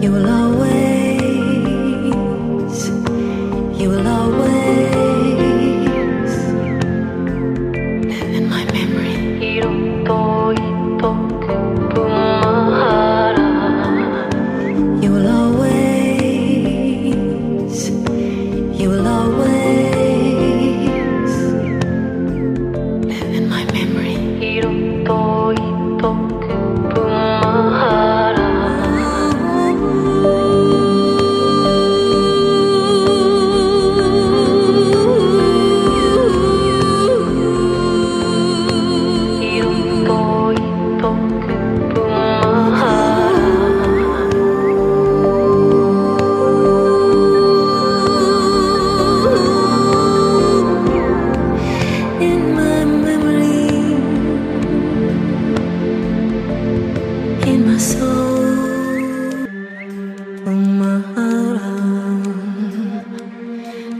You will always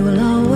You will always.